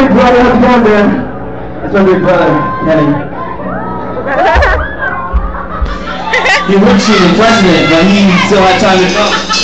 big brother. How's it going, man? That's my big brother, Kenny. he looks you impressive, but he still had time to come.